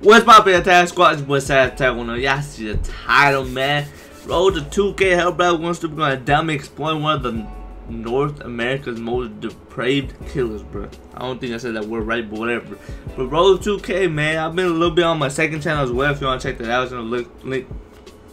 What's poppin' attack squad? It's boy SatAttack One. Y'all see the title, man. Road to 2K Hellblade wants to be going dummy exploit one of the North America's most depraved killers, bro. I don't think I said that word right, but whatever. But Road to 2K, man, I've been a little bit on my second channel as well. If you want to check that out, it's in the link,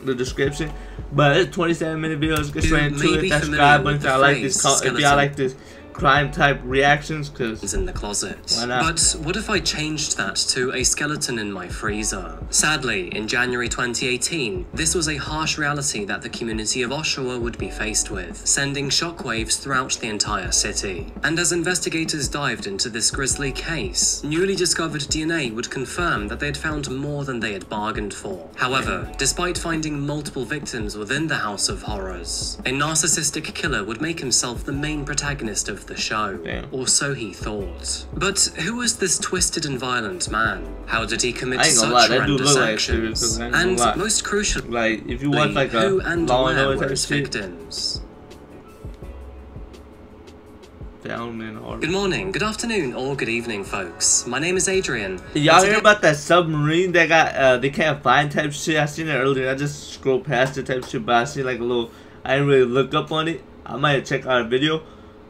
the description. But it's 27 minute videos. Get straight into it. That subscribe button if y'all like this. If y'all like this crime type reactions because it's in the closet. But what if I changed that to a skeleton in my freezer? Sadly, in January 2018, this was a harsh reality that the community of Oshawa would be faced with, sending shockwaves throughout the entire city. And as investigators dived into this grisly case, newly discovered DNA would confirm that they had found more than they had bargained for. However, despite finding multiple victims within the House of Horrors, a narcissistic killer would make himself the main protagonist of the show. Damn. Or so he thought. But who was this twisted and violent man? How did he commit such lie, horrendous like actions? and lie. most crucially, like if you watch like who and where were his victims? down in order. Good morning, good afternoon, or good evening, folks. My name is Adrian. Y'all and hear about that submarine that got uh they can't find type shit? I seen it earlier. I just scrolled past it type shit, but I see like a little. I didn't really look up on it. I might check out a video.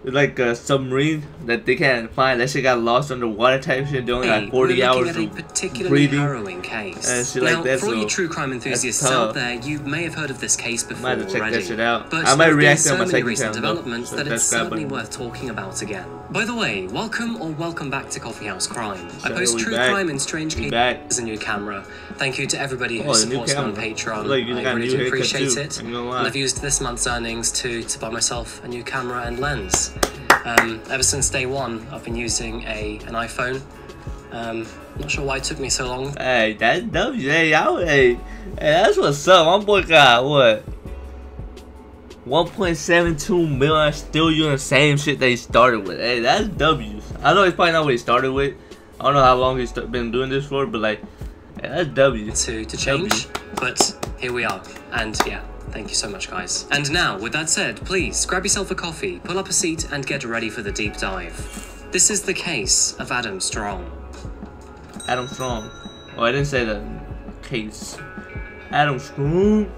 It's like a submarine that they can't find. That she got lost underwater type shit. Only Hey, got 40 we're hours at a of particularly breathing. harrowing case. now, like that, for all you so true crime enthusiasts out there, you may have heard of this case before Might have to that already. shit out. But I might react on my so many recent channel, developments so that it's certainly button. worth talking about again. By the way, welcome or welcome back to Coffee House Crime. I post true back. crime and strange cases as a new camera. Thank you to everybody who Oh, supports me on. Patreon. You I really do appreciate it. And I've used this month's earnings to to buy myself a new camera and lens. Um, ever since day one, I've been using a an iPhone. Um, not sure why it took me so long. Hey, that's W. Hey, y'all. Hey, hey, that's what's up. My boy got what? 1.72 million still using the same shit they started with. Hey, that's W. I know it's probably not what he started with. I don't know how long he's been doing this for, but like, hey, that's W. to, to change, but here we are. And yeah, thank you so much, guys. And now, with that said, please grab yourself a coffee, pull up a seat, and get ready for the deep dive. This is the case of Adam Strong. Adam Strong. Oh, I didn't say the case. Adam Strong.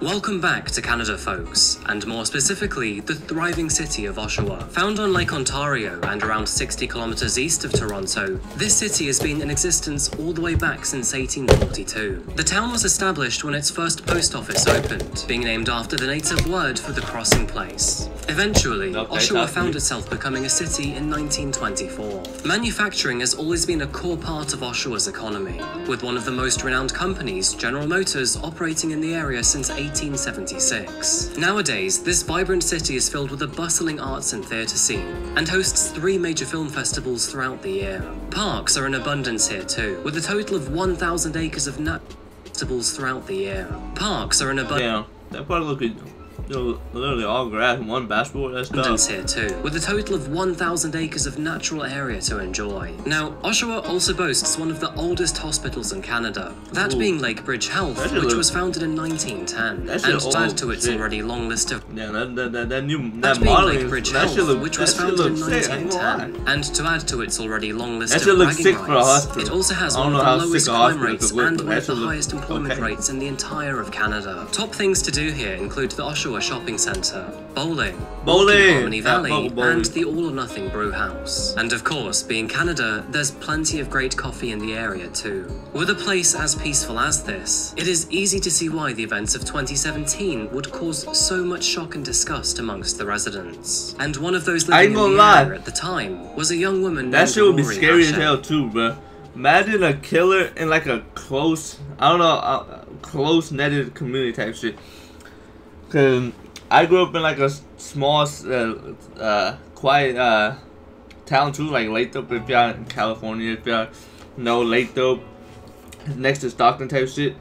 Welcome back to Canada, folks, and more specifically, the thriving city of Oshawa. Found on Lake Ontario and around 60 kilometers east of Toronto, this city has been in existence all the way back since 1842. The town was established when its first post office opened, being named after the native word for the crossing place. Eventually, Okay, Oshawa found itself becoming a city in 1924. Manufacturing has always been a core part of Oshawa's economy, with one of the most renowned companies, General Motors, operating in the area since 1876. Nowadays, this vibrant city is filled with a bustling arts and theatre scene, and hosts three major film festivals throughout the year. Parks are in abundance here too, with a total of 1,000 acres of nat throughout the year. Parks are in abundance. Yeah, that part look good. Know, literally all grass and one basketball. That's abundance here too, with a total of 1,000 acres of natural area to enjoy. Now, Oshawa also boasts one of the oldest hospitals in Canada, that Ooh. being Lakeridge Health, which look- was founded in 1910, That shit and to add to its shit. already long list of Yeah, that that that, that new that that being. Lakeridge Health, look. which was founded in sick. I ain't gonna lie. 1910, and to add to its already long list of bragging sick for a rights, hospital. it also has one of the lowest crime rates and one of the highest employment rates in the entire of Canada. Top things to do here include the Oshawa Shopping Centre, bowling, Bowling! Harmony Valley, bowling, and the All or Nothing Brew House. And of course, being Canada, there's plenty of great coffee in the area too. With a place as peaceful as this, it is easy to see why the events of 2017 would cause so much shock and disgust amongst the residents. And one of those living in the lie. area at the time was a young woman That named shit would be scary as hell too, bro. Imagine a killer in like a close, I don't know, close netted community type shit. Cause I grew up in like a small, uh, uh, quiet uh, town too, like Lathrop. If y'all in California, if y'all know Lathrop, next to Stockton type shit.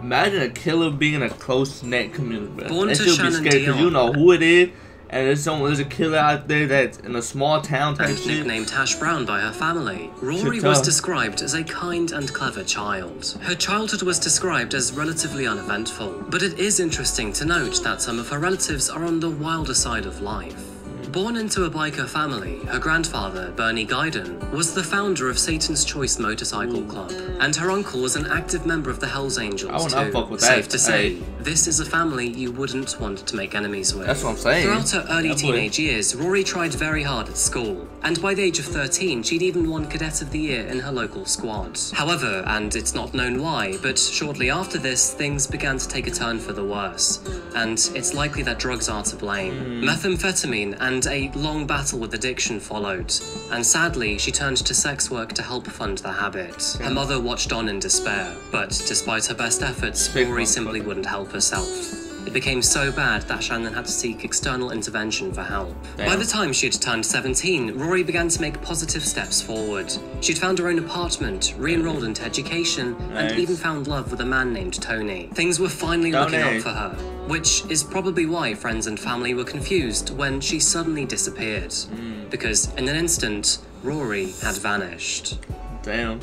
Imagine a killer being in a close knit community, bro. Born that would be scary because you know who it is, and there's someone, there's a killer out there that's in a small town type and shit. nicknamed Hash Brown by her family. Rory was uh. described as a kind and clever child. Her childhood was described as relatively uneventful, but it is interesting to note that some of her relatives are on the wilder side of life. Born into a biker family, her grandfather, Bernie Guindon, was the founder of Satan's Choice Motorcycle Club, and her uncle was an active member of the Hells Angels. I too. fuck with Safe that. to say, Hey. this is a family you wouldn't want to make enemies with. That's what I'm saying. Throughout her early That teenage years, Rory tried very hard at school, and by the age of 13, she'd even won Cadet of the Year in her local squad. However, and it's not known why, but shortly after this, things began to take a turn for the worse, and it's likely that drugs are to blame. Hmm. Methamphetamine and a long battle with addiction followed, and sadly, she turned to sex work to help fund the habit. Her mother watched on in despair, but despite her best efforts, Rory simply wouldn't help herself. It became so bad that Shannon had to seek external intervention for help. By the time she had turned 17, Rory began to make positive steps forward. She'd found her own apartment, re enrolled into education, Nice. and even found love with a man named Tony. Things were finally looking up for her, which is probably why friends and family were confused when she suddenly disappeared. Hmm. Because in an instant, Rory had vanished. Damn.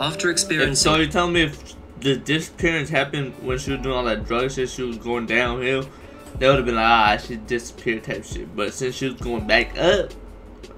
After If, experiencing so you tell me if the disappearance happened when she was doing all that drug shit, she was going downhill, they would have been like, ah, she disappeared type shit. But since she was going back up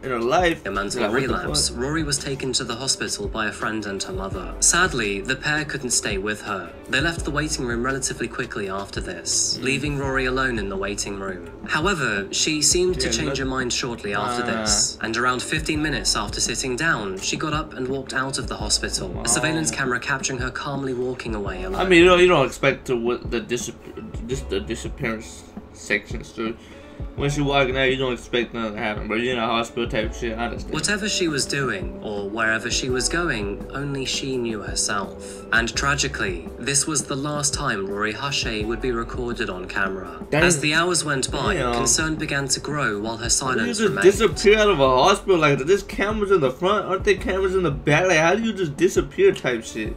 in her life, a mental like, relapse. Rory was taken to the hospital by a friend and her mother. Sadly, the pair couldn't stay with her. They left the waiting room relatively quickly after this, leaving Rory alone in the waiting room. However, she seemed to change her mind shortly after Ah. this, and around 15 minutes after sitting down, she got up and walked out of the hospital, a surveillance camera capturing her calmly walking away alone. I mean, you don't, you don't expect to the just the disappearance sections to. When she walking out, you don't expect nothing to happen, but you're in a hospital type shit. I understand. Whatever she was doing, or wherever she was going, only she knew herself. And tragically, this was the last time Rory Hache would be recorded on camera. As the hours went by, Damn. concern began to grow while her You silence just remained. disappear out of a hospital like that. There's cameras in the front, aren't there cameras in the back? Like, how do you just disappear type shit?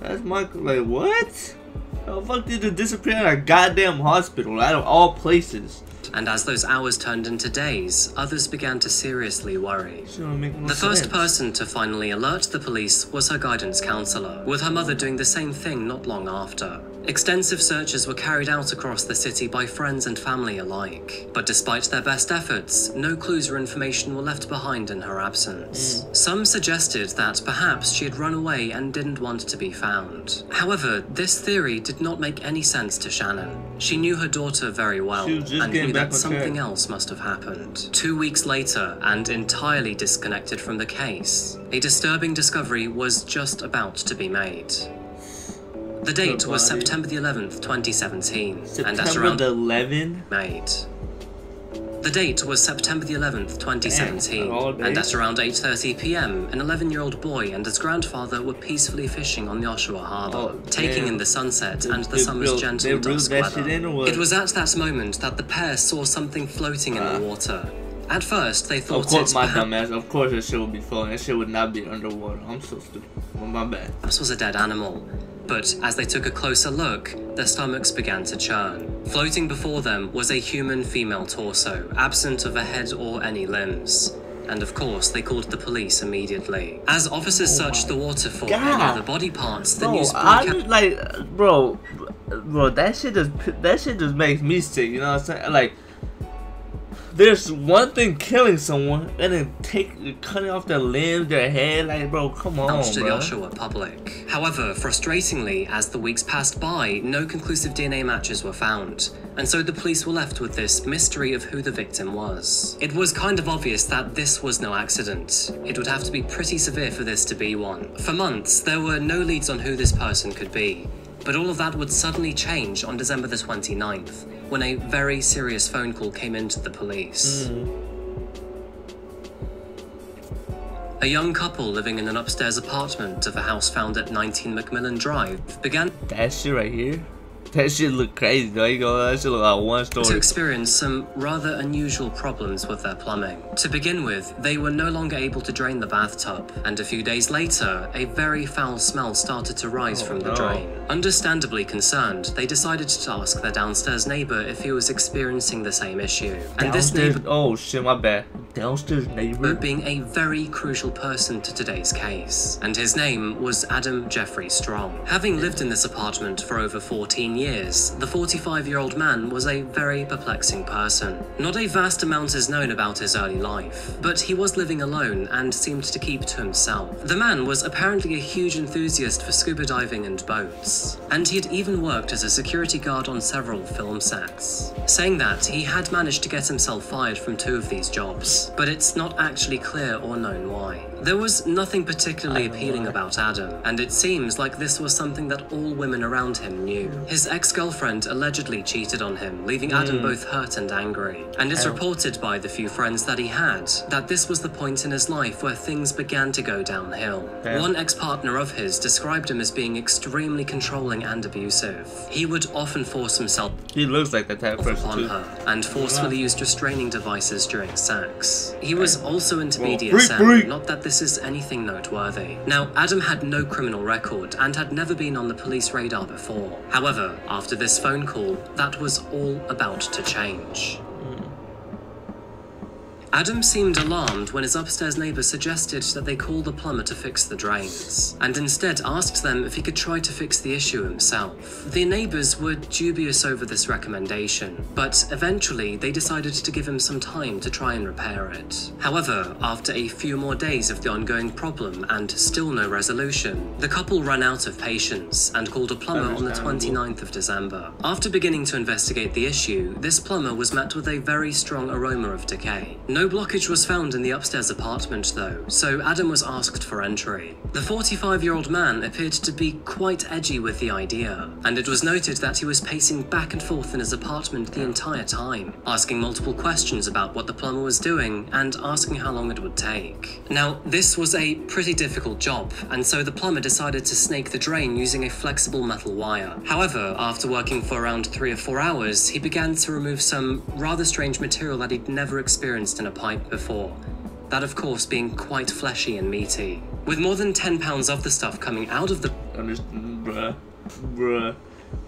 That's my like what? How the fuck did you disappear in a goddamn hospital out of all places? And as those hours turned into days, others began to seriously worry. Shit don't make no The first person to finally alert the police was her guidance counselor, with her mother doing the same thing not long after. Extensive searches were carried out across the city by friends and family alike, but despite their best efforts, no clues or information were left behind in her absence. Hmm. Some suggested that perhaps she had run away and didn't want to be found. However, this theory did not make any sense to Shannon. She knew her daughter very well She was just and knew that something track. else must have happened. Two weeks later, and entirely disconnected from the case, a disturbing discovery was just about to be made. The date was. September the 11th, 2017, and at around the 11th. made. The date was September the 11th, 2017, Damn, and at around 8:30 p.m., an 11-year-old boy and his grandfather were peacefully fishing on the Oshawa Harbor, Oh, taking in the sunset and the summer's gentle dusk weather. in? It was at that moment that the pair saw something floating in Ah. the water. At first, they thought Of course, it my perhaps dumb. Of course, that shit would be floating. That shit would not be underwater. I'm so stupid. Well, my bad. This was a dead animal. But as they took a closer look, their stomachs began to churn. Floating before them was a human female torso, absent of a head or any limbs. And of course, they called the police immediately. As officers oh searched the water for any Oh other body parts, the Bro, news broadcast. like, bro, bro. That shit just that shit just makes me sick. You know what I'm saying? Like, there's one thing killing someone and then take cutting off their limbs, their head. Like, bro, come on, out to the bro. Oshawa public. However, frustratingly, as the weeks passed by, no conclusive DNA matches were found, and so the police were left with this mystery of who the victim was. It was kind of obvious that this was no accident. It would have to be pretty severe for this to be one. For months, there were no leads on who this person could be. But all of that would suddenly change on December the 29th, when a very serious phone call came into the police. A young couple living in an upstairs apartment of a house found at 19 Macmillan Drive began That shit right here. That shit look crazy. Though. You go, that shit look like one story. to experience some rather unusual problems with their plumbing. To begin with, they were no longer able to drain the bathtub, and a few days later, a very foul smell started to rise Oh, from the no. drain. Understandably concerned, they decided to ask their downstairs neighbor if he was experiencing the same issue. And this Downstairs. neighbor Oh shit, my bad. Downstairs neighbor. being a very crucial person to today's case, and his name was Adam Jeffrey Strong. Having lived in this apartment for over 14 years, the 45 year old man was a very perplexing person. Not a vast amount is known about his early life, but he was living alone and seemed to keep to himself. The man was apparently a huge enthusiast for scuba diving and boats, and he had even worked as a security guard on several film sets. Saying that, he had managed to get himself fired from two of these jobs, but it's not actually clear or known why. There was nothing particularly appealing about Adam, and it seems like this was something that all women around him knew. His ex girlfriend allegedly cheated on him, leaving Adam mm. both hurt and angry. And it's reported by the few friends that he had that this was the point in his life where things began to go downhill. Ow. One ex partner of his described him as being extremely controlling and abusive. He would often force himself He looks like that type of person upon her and forcefully ah. used restraining devices during sex. He was also into BDSM, not that this is anything noteworthy. Now, Adam had no criminal record and had never been on the police radar before. However, after this phone call, that was all about to change. Adam seemed alarmed when his upstairs neighbour suggested that they call the plumber to fix the drains, and instead asked them if he could try to fix the issue himself. The neighbours were dubious over this recommendation, but eventually they decided to give him some time to try and repair it. However, after a few more days of the ongoing problem and still no resolution, the couple ran out of patience and called a plumber on the Understandable. 29th of December. After beginning to investigate the issue, this plumber was met with a very strong aroma of decay. No blockage was found in the upstairs apartment though, so Adam was asked for entry. The 45 year old man appeared to be quite edgy with the idea, and it was noted that he was pacing back and forth in his apartment the entire time, asking multiple questions about what the plumber was doing and asking how long it would take. Now, this was a pretty difficult job, and so the plumber decided to snake the drain using a flexible metal wire. However, after working for around three or four hours, he began to remove some rather strange material that he'd never experienced in a pipe before. That, of course, being quite fleshy and meaty. With more than 10 pounds of the stuff coming out of the Understand, bruh, bruh,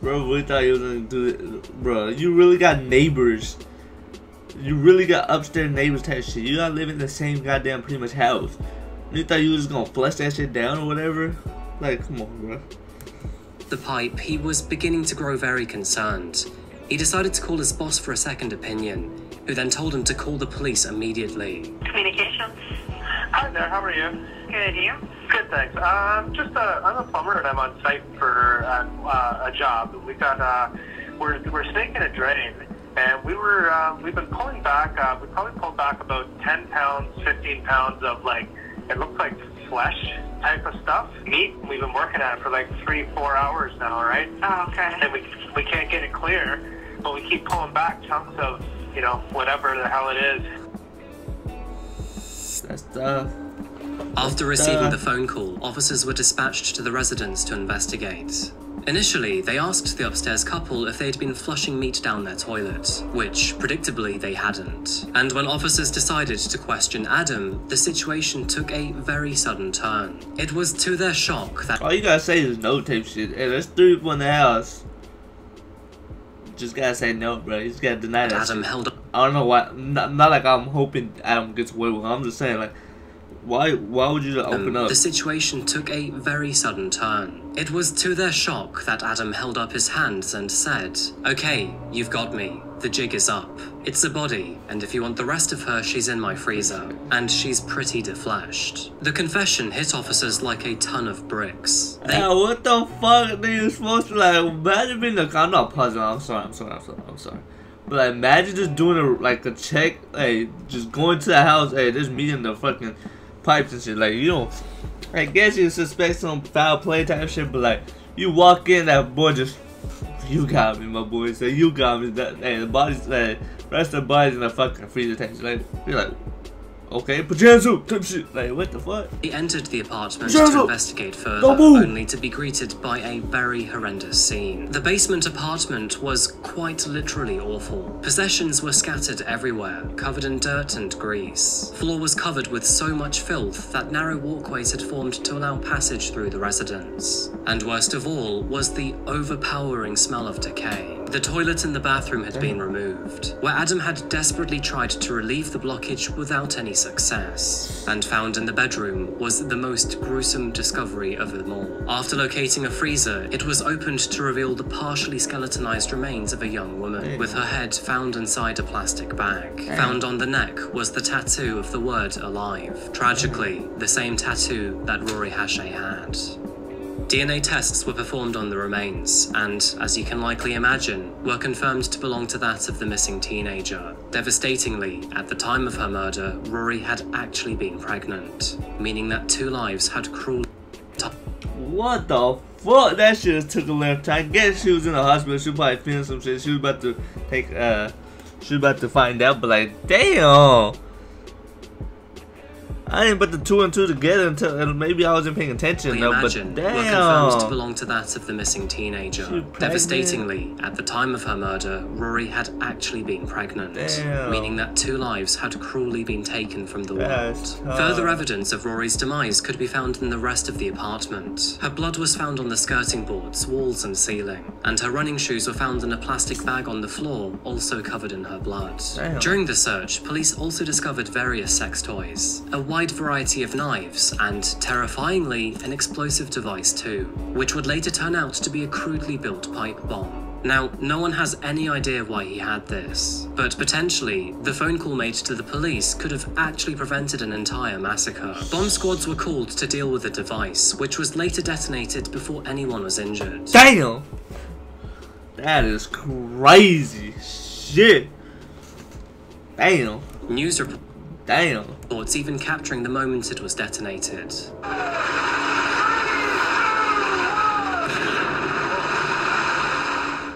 bro. We thought you was gonna do it, bruh. You really got neighbors. You really got upstairs neighbors type shit. You gotta live in the same goddamn pretty much house. You thought you was gonna flush that shit down or whatever? Like, come on, bruh. the pipe, he was beginning to grow very concerned. He decided to call his boss for a second opinion, who then told him to call the police immediately. Communications. Hi there, how are you? Good, you? Good, thanks. Um, just uh, I'm a plumber and I'm on site for uh, uh, a job. We got uh, we're we're snaking a drain, and we were uh, we've been pulling back. Uh, we probably pulled back about 10 pounds, 15 pounds of like it looks like flesh type of stuff, meat. We've been working at it for like three, four hours now, right? Oh, okay. And we we can't get it clear, but we keep pulling back chunks of you know whatever the hell it is. That's tough. After receiving the phone call, officers were dispatched to the residence to investigate. Initially, they asked the upstairs couple if they'd been flushing meat down their toilet, which, predictably, they hadn't. And when officers decided to question Adam, the situation took a very sudden turn. It was to their shock that All you gotta say is no tape shit. Hey, there's three people in the house. Just gotta say no, bro. You just gotta deny that. Adam held up I don't know why. Not, not like I'm hoping Adam gets away with it. I'm just saying, like, why? Why would you open Um, up? the situation took a very sudden turn. It was to their shock that Adam held up his hands and said, Okay, you've got me. The jig is up. It's a body, and if you want the rest of her, she's in my freezer. And she's pretty defleshed. The confession hit officers like a ton of bricks. They Yeah, what the fuck are you supposed to like? Imagine being. I'm not puzzling. I'm sorry. I'm sorry. I'm sorry. I'm sorry. But like, imagine just doing a like a check. Hey, just going to the house. Hey, meat in the fucking pipes and shit. Like you don't. I guess you suspect some foul play type shit, but like you walk in, that boy just. You got me, my boy. Say you got me. That hey, the body's like rest of the body's in the fucking freezer tank. Like you're like, okay, put your hands up, type shit. Like what the fuck? He entered the apartment Shut to investigate further, only to be greeted by a very horrendous scene. The basement apartment was quite literally awful. Possessions were scattered everywhere, covered in dirt and grease. Floor was covered with so much filth that narrow walkways had formed to allow passage through the residence. And worst of all was the overpowering smell of decay. The toilet in the bathroom had been removed, where Adam had desperately tried to relieve the blockage without any success. And found in the bedroom was the most gruesome discovery of them all. After locating a freezer, it was opened to reveal the partially skeletonized remains of a young woman, with her head found inside a plastic bag. Found on the neck was the tattoo of the word alive. Tragically, the same tattoo that Rory Hache had. DNA tests were performed on the remains, and, as you can likely imagine, were confirmed to belong to that of the missing teenager. Devastatingly, at the time of her murder, Rory had actually been pregnant, meaning that two lives had cruelly. What the fuck? That shit took a left. I guess she was in the hospital. She probably feeling some shit. She was about to take, uh, she was about to find out, but like, damn. I didn't put the two and two together until maybe I wasn't paying attention though, but imagine were confirmed to belong to that of the missing teenager. Devastatingly, at the time of her murder, Rory had actually been pregnant, Damn. meaning that two lives had cruelly been taken from the That's world. tough. Further evidence of Rory's demise could be found in the rest of the apartment. Her blood was found on the skirting boards, walls, and ceiling, and her running shoes were found in a plastic bag on the floor, also covered in her blood. Damn. During the search, police also discovered various sex toys, a wide variety of knives, and, terrifyingly, an explosive device too, which would later turn out to be a crudely built pipe bomb. Now, no one has any idea why he had this, but potentially, the phone call made to the police could have actually prevented an entire massacre. Bomb squads were called to deal with the device, which was later detonated before anyone was injured. Damn. That is crazy shit. Damn. News Damn. It's even capturing the moment it was detonated.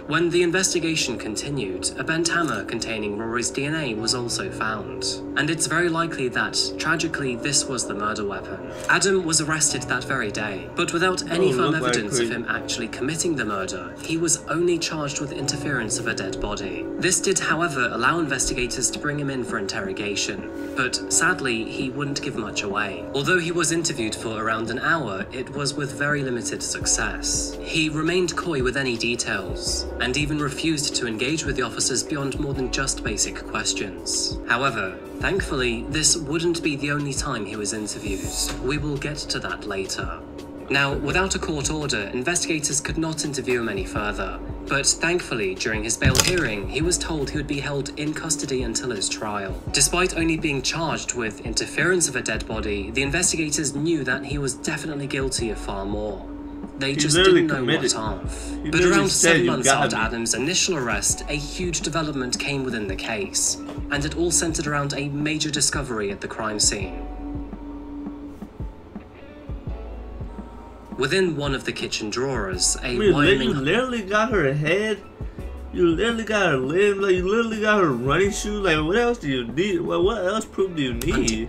When the investigation continued, a bent hammer containing Rory's DNA was also found. And it's very likely that, tragically, this was the murder weapon. Adam was arrested that very day, but without any Oh, firm evidence of him actually committing the murder, he was only charged with interference of a dead body. This did, however, allow investigators to bring him in for interrogation, but sadly, he wouldn't give much away. Although he was interviewed for around an hour, it was with very limited success. He remained coy with any details, and even refused to engage with the officers beyond more than just basic questions. However, thankfully, this wouldn't be the only time he was interviewed. We will get to that later. Now, without a court order, investigators could not interview him any further. But thankfully, during his bail hearing, he was told he would be held in custody until his trial. Despite only being charged with interference of a dead body, the investigators knew that he was definitely guilty of far more. They just didn't know committed- what of. he But around seven months after me." Adam's initial arrest, a huge development came within the case, and it all centered around a major discovery at the crime scene. Within one of the kitchen drawers, a You, li- you literally got her head. You literally got her limb. Like you literally got her running shoes. Like what else do you need? Well, what else proof do you need?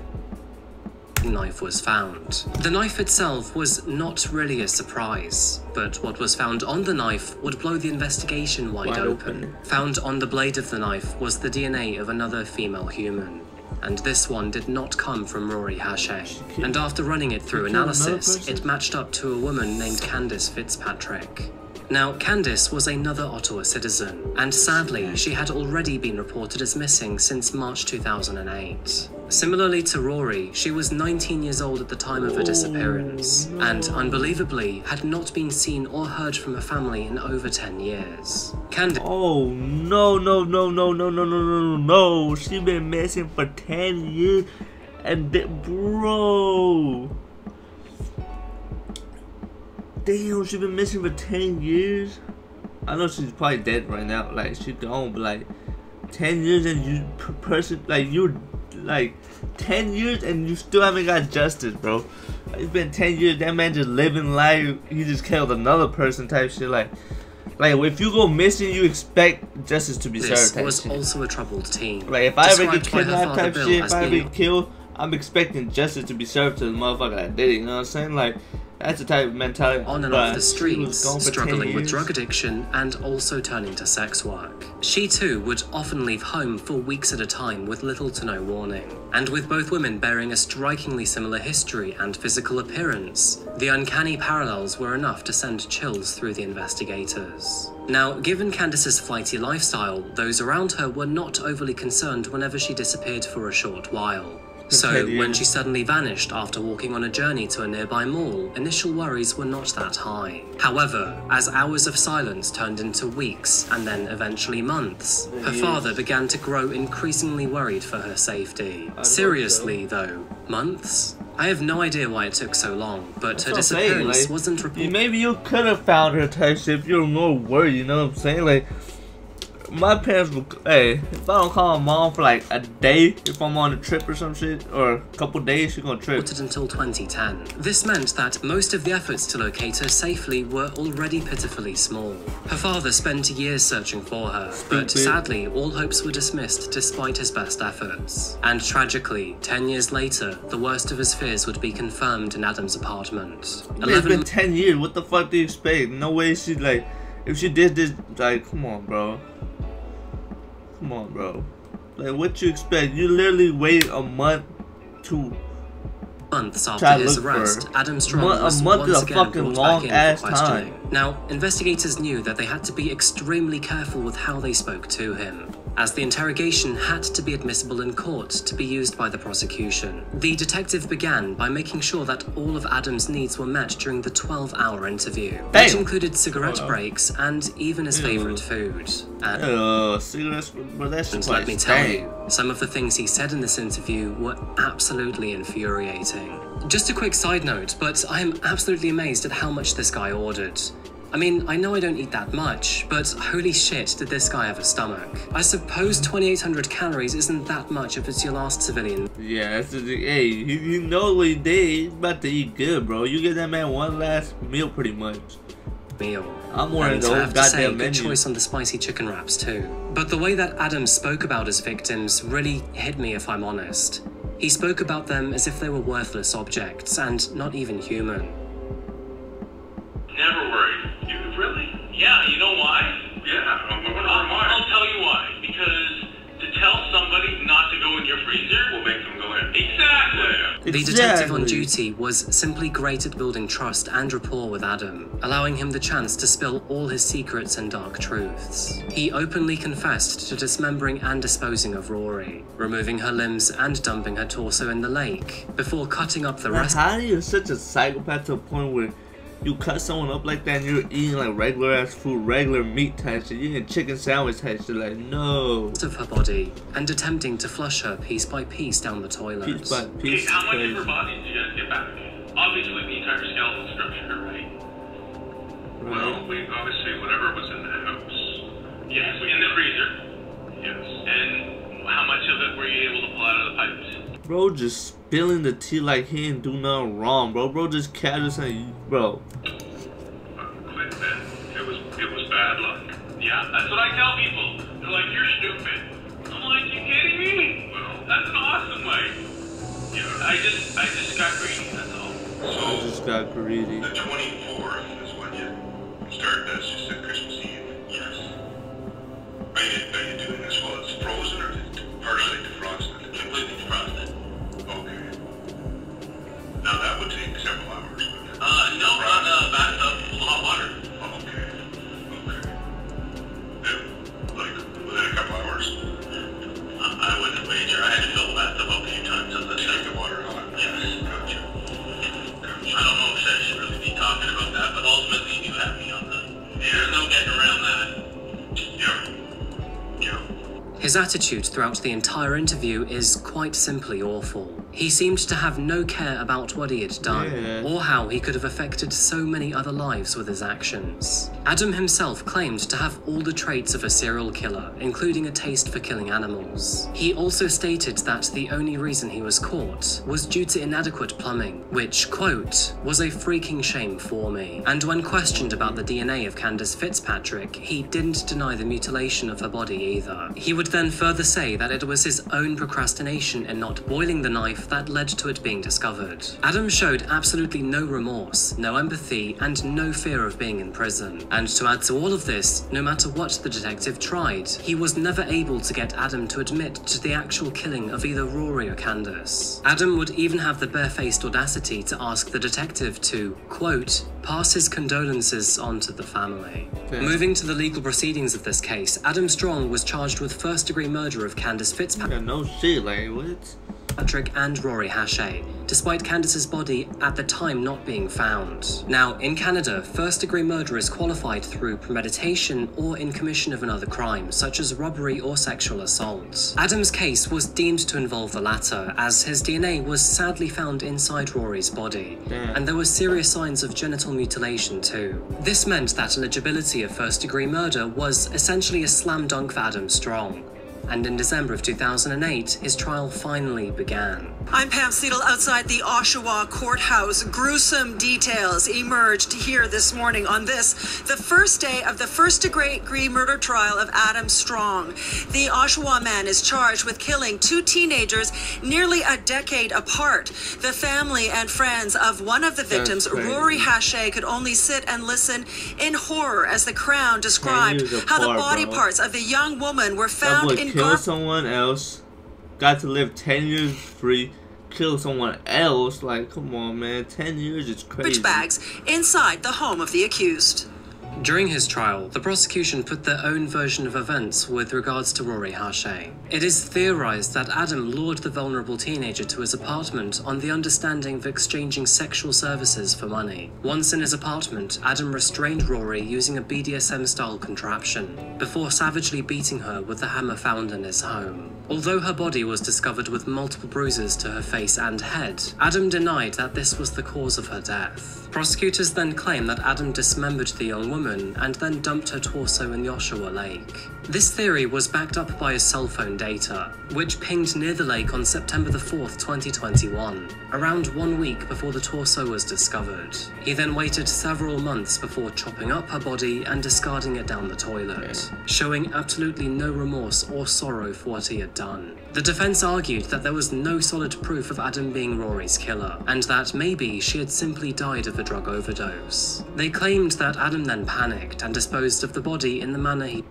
Knife was found. The knife itself was not really a surprise, but what was found on the knife would blow the investigation wide, Wide open. open. Found on the blade of the knife was the DNA of another female human. And this one did not come from Rory Hache. And after running it through She killed another analysis, it matched up to a woman named Candice Fitzpatrick. Now, Candice was another Ottawa citizen, and sadly, she had already been reported as missing since March 2008. Similarly to Rory, she was 19 years old at the time of her disappearance, oh, and unbelievably, had not been seen or heard from her family in over 10 years. Candice Oh no no no no no no no no no no! She been missing for ten years, and bro, damn, she been missing for ten years. I know she's probably dead right now, like she gone, but like ten years and you person like you like ten years and you still haven't got justice, bro. It's been ten years. That man just living life. He just killed another person type shit. Like, like if you go missing, you expect justice to be This served. Type was shit. also a troubled teen. Like if I ever get kidnapped type Bill shit, if I ever get killed, I'm expecting justice to be served to the motherfucker that did it. You know what I'm saying? Like, That's the type of mentality. on and off the streets, gone for 10 struggling with drug addiction and also turning to sex work. She too would often leave home for weeks at a time with little to no warning. And with both women bearing a strikingly similar history and physical appearance, the uncanny parallels were enough to send chills through the investigators. Now, given Candace's flighty lifestyle, those around her were not overly concerned whenever she disappeared for a short while. So, Okay, when she uh, suddenly vanished after walking on a journey to a nearby mall, initial worries were not that high. However, as hours of silence turned into weeks and then eventually months, mm-hmm. her father began to grow increasingly worried for her safety. Seriously, though, months? I have no idea why it took so long, but her That's what I'm saying, disappearance like, wasn't reported. Maybe you could have found her type shit if you were more worried, you know what I'm saying? Like, my parents would, hey, if I don't call my mom for like a day, if I'm on a trip or some shit, or a couple days, she's gonna trip. until 2010. This meant that most of the efforts to locate her safely were already pitifully small. Her father spent years searching for her, but sadly, all hopes were dismissed despite his best efforts. And tragically, 10 years later, the worst of his fears would be confirmed in Adam's apartment. Man, it's been 10 years, what the fuck do you expect? No way she, like, if she did this, like, come on, bro. Come on, bro. Like, what you expect? You literally wait a month to months after his arrest. Adam Strong a was once a again fucking brought long back in ass for questioning. time. Now, investigators knew that they had to be extremely careful with how they spoke to him, as the interrogation had to be admissible in court to be used by the prosecution. The detective began by making sure that all of Adam's needs were met during the 12-hour interview, which included cigarette breaks and even his Ew. favorite food. And Uh, cigarettes, bro, that's and let me tell you, some of the things he said in this interview were absolutely infuriating. Just a quick side note, but I am absolutely amazed at how much this guy ordered. I mean, I know I don't eat that much, but holy shit, did this guy have a stomach. I suppose 2800 calories isn't that much if it's your last civilian Yeah, that's the. Hey, you, you know what he did. He's about to eat good, bro. You get that man one last meal, pretty much. meal. I'm ordering and the I whole have to say, goddamn good menu. choice on the spicy chicken wraps too. But the way that Adam spoke about his victims really hit me, if I'm honest. He spoke about them as if they were worthless objects and not even human. Never worried. You really? Yeah. You know why? Yeah. I'm wondering why. I'll tell you why. Because to tell somebody not to go in your freezer will make them go in. Exactly. The detective on duty was simply great at building trust and rapport with Adam, allowing him the chance to spill all his secrets and dark truths. He openly confessed to dismembering and disposing of Rory, removing her limbs and dumping her torso in the lake, before cutting up the Man, rest how are you such a psychopath to a point where you cut someone up like that and you're eating like regular ass food, regular meat type shit? you're eating chicken sandwich type shit? Like, no. of her body and attempting to flush her piece by piece down the toilet. Piece by Okay, piece. how much of her body did you get back? Obviously, the entire skeletal structure, right? Right. we obviously whatever was in the house. Yes, in the freezer. Yes. And how much of it were you able to pull out of the pipes? Bro just spilling the tea like he didn't do nothing wrong, bro. Bro just casual saying, bro. Quit that. It was it was bad luck. Yeah, that's what I tell people. They're like, you're stupid. I'm like, you kidding me? Well, that's an awesome way. Yeah. I just I just got greedy. That's all. I just got greedy. The 24th is when you start this. You said Christmas Eve. Yes. Are you, are you doing this while it's frozen or partially defrosted? Completely defrosted. Okay. Now that would take several hours. Uh, no, on a bathtub full of hot water. Okay. Okay. Yeah, like within a couple hours. I, I wouldn't wager. I had to fill the bathtub up a few times on the Take the water hot. Yes. Gotcha. I don't know if I should really be talking about that, but ultimately you have me on the. There's no getting around that. Yeah. Yeah. His attitude throughout the entire interview is quite simply awful. He seemed to have no care about what he had done, Yeah. or how he could have affected so many other lives with his actions. Adam himself claimed to have all the traits of a serial killer, including a taste for killing animals. He also stated that the only reason he was caught was due to inadequate plumbing, which, quote, was a freaking shame for me. And when questioned about the DNA of Candace Fitzpatrick, he didn't deny the mutilation of her body either. He would then then further say that it was his own procrastination in not boiling the knife that led to it being discovered. Adam showed absolutely no remorse, no empathy, and no fear of being in prison. And to add to all of this, no matter what the detective tried, he was never able to get Adam to admit to the actual killing of either Rory or Candace. Adam would even have the barefaced audacity to ask the detective to, quote, pass his condolences on to the family. Yeah. Moving to the legal proceedings of this case, Adam Strong was charged with first degree murder of Candace Fitzpatrick. Yeah, no shit, like what? Patrick and Rory Hache, despite Candace's body at the time not being found. Now, in Canada, first degree murder is qualified through premeditation or in commission of another crime, such as robbery or sexual assault. Adam's case was deemed to involve the latter, as his DNA was sadly found inside Rory's body, and there were serious signs of genital mutilation too. This meant that eligibility of first degree murder was essentially a slam dunk for Adam Strong. And in December of 2008, his trial finally began. I'm Pam Seatle outside the Oshawa courthouse. Gruesome details emerged here this morning on this, the first day of the first degree murder trial of Adam Strong. The Oshawa man is charged with killing two teenagers nearly a decade apart. The family and friends of one of the victims. Rory Hache, could only sit and listen in horror as the Crown described how the body bro. parts of the young woman were found in gar- someone else, got to live 10 years free, kill someone else. Like, come on, man. 10 years is crazy. garbage bags inside the home of the accused. During his trial, the prosecution put their own version of events with regards to Rory Hache. It is theorized that Adam lured the vulnerable teenager to his apartment on the understanding of exchanging sexual services for money. Once in his apartment, Adam restrained Rory using a BDSM style contraption, before savagely beating her with the hammer found in his home. Although her body was discovered with multiple bruises to her face and head, Adam denied that this was the cause of her death. Prosecutors then claim that Adam dismembered the young woman and then dumped her torso in the Oshawa Lake. This theory was backed up by his cell phone data, which pinged near the lake on September the 4th, 2021, around one week before the torso was discovered. He then waited several months before chopping up her body and discarding it down the toilet, showing absolutely no remorse or sorrow for what he had done. The defense argued that there was no solid proof of Adam being Rory's killer, and that maybe she had simply died of a drug overdose. They claimed that Adam then panicked and disposed of the body in the manner he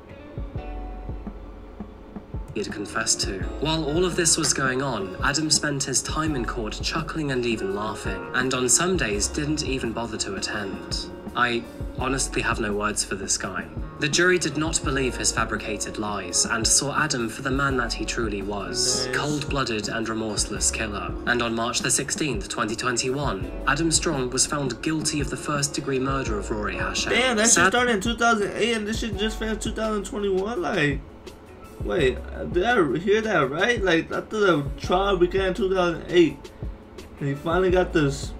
he had confessed to. While all of this was going on, Adam spent his time in court chuckling and even laughing, and on some days didn't even bother to attend. I honestly have no words for this guy. The jury did not believe his fabricated lies and saw Adam for the man that he truly was cold blooded and remorseless killer. And on March the 16th, 2021, Adam Strong was found guilty of the first degree murder of Rory Hache. Damn, that shit started in 2008 and this shit just finished 2021. Like, wait, did I hear that right? Like, thought the trial began in 2008. And he finally got this.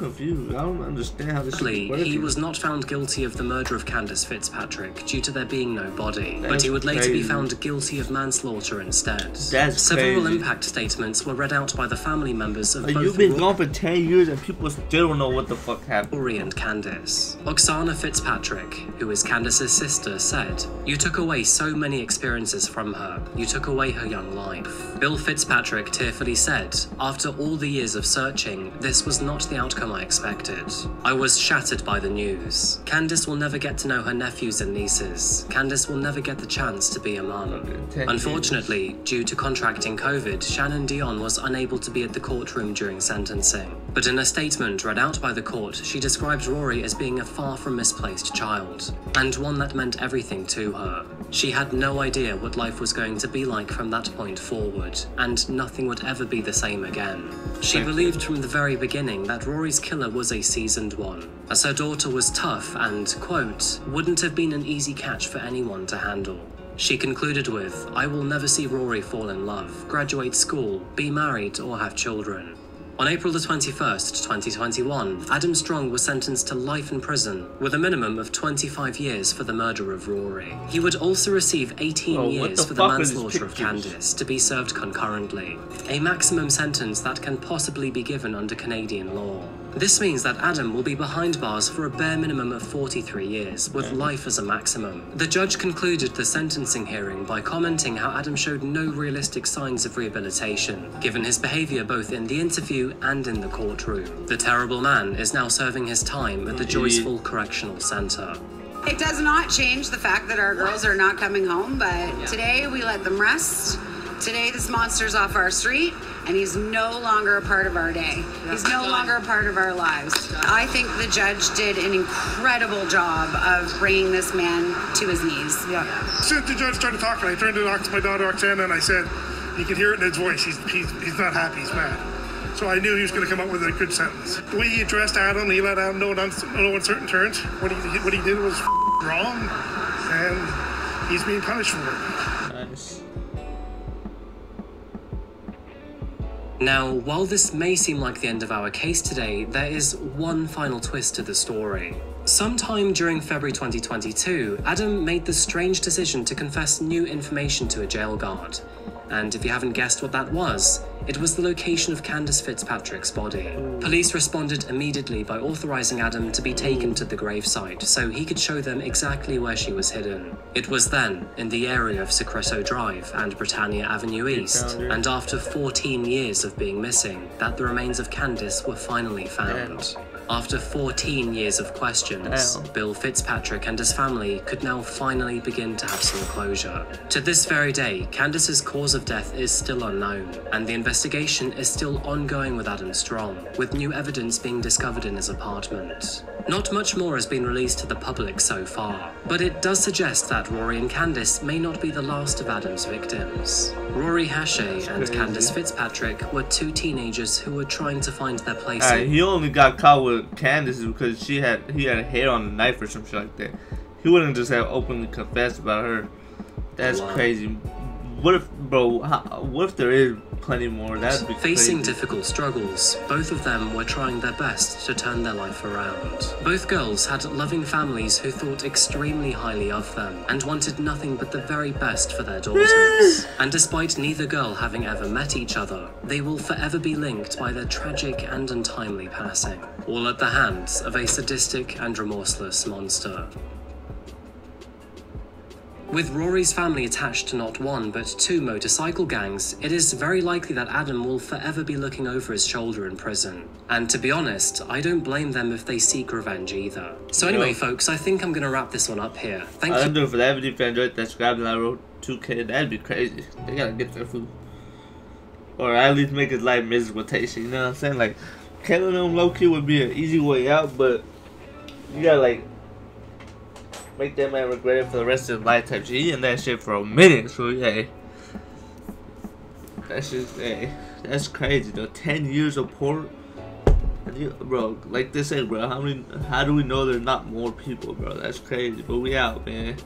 Confused. I don't understand how this working. he was not found guilty of the murder of Candace Fitzpatrick due to there being no body, but he would later be found guilty of manslaughter instead. That's Several crazy. impact statements were read out by the family members of Like, both you've been gone for 10 years and people still don't know what the fuck happened. and Candace. Oksana Fitzpatrick, who is Candace's sister, said, You took away so many experiences from her. You took away her young life. Bill Fitzpatrick tearfully said, After all the years of searching, this was not the outcome I expected. I was shattered by the news. Candace will never get to know her nephews and nieces. Candace will never get the chance to be a mum. 10 Unfortunately, due to contracting COVID, Shannon Dion was unable to be at the courtroom during sentencing. But in a statement read out by the court, she described Rory as being a far from misplaced child, and one that meant everything to her. She had no idea what life was going to be like from that point forward, and nothing would ever be the same again. She believed from the very beginning that Rory's killer was a seasoned one, as her daughter was tough and, quote, wouldn't have been an easy catch for anyone to handle. She concluded with, I will never see Rory fall in love, graduate school, be married, or have children. On April the 21st, 2021, Adam Strong was sentenced to life in prison with a minimum of 25 years for the murder of Rory. He would also receive 18 Oh, years the for the fuck are these manslaughter of Candice to be served concurrently, a maximum sentence that can possibly be given under Canadian law. This means that Adam will be behind bars for a bare minimum of 43 years, with life as a maximum. The judge concluded the sentencing hearing by commenting how Adam showed no realistic signs of rehabilitation, given his behavior both in the interview and in the courtroom. The terrible man is now serving his time at the Joyceville Correctional Center. It does not change the fact that our girls are not coming home, but today we let them rest. Today this monster's off our street and he's no longer a part of our day. He's no longer a part of our lives. I think the judge did an incredible job of bringing this man to his knees. Yeah. As soon as the judge started talking, I turned to my daughter Roxanne and I said, you can hear it in his voice. He's, he's, he's not happy. He's mad. So I knew he was going to come up with a good sentence. The way he addressed Adam, he let Adam know in no uncertain terms what he what he did was wrong, and he's being punished for it. Now, while this may seem like the end of our case today, there is one final twist to the story. Sometime during February 2022, Adam made the strange decision to confess new information to a jail guard. And if you haven't guessed what that was, it was the location of Candace Fitzpatrick's body. Police responded immediately by authorizing Adam to be taken to the gravesite so he could show them exactly where she was hidden. It was then in the area of Secreto Drive and Britannia Avenue East, and after 14 years of being missing, that the remains of Candace were finally found. After 14 years of questions. Bill Fitzpatrick and his family could now finally begin to have some closure. To this very day, Candace's cause of death is still unknown, and the investigation is still ongoing with Adam Strong, with new evidence being discovered in his apartment. Not much more has been released to the public so far, but it does suggest that Rory and Candace may not be the last of Adam's victims. Rory Hache and. Candace Fitzpatrick were two teenagers who were trying to find their place in he only got caught with Candace is because she had he had a hair on the knife or some shit like that. He wouldn't just have openly confessed about her. That's Wow. crazy. What if, bro? How, what if there is plenty more? That'd be Facing crazy. difficult struggles, both of them were trying their best to turn their life around. Both girls had loving families who thought extremely highly of them and wanted nothing but the very best for their daughters. and despite neither girl having ever met each other, they will forever be linked by their tragic and untimely passing, all at the hands of a sadistic and remorseless monster. With Rory's family attached to not one but two motorcycle gangs, it is very likely that Adam will forever be looking over his shoulder in prison. And to be honest, I don't blame them if they seek revenge either. So anyway, Yeah. folks, I think I'm gonna wrap this one up here. Thank I you. don't do for that. If you enjoyed that, subscribe and I wrote 2K. That'd be crazy. They gotta get their food. Or at least make his life miserable tasty. You know what I'm saying? Like, killing him low key would be an easy way out, but you gotta, like, make that man regret it for the rest of his life type shit. He in that shit for a minute, so yeah. That's just, hey, that's crazy though. 10 years of port. You- Bro, like they say, bro, how many? How do we know there's not more people, bro? That's crazy. But we out, man.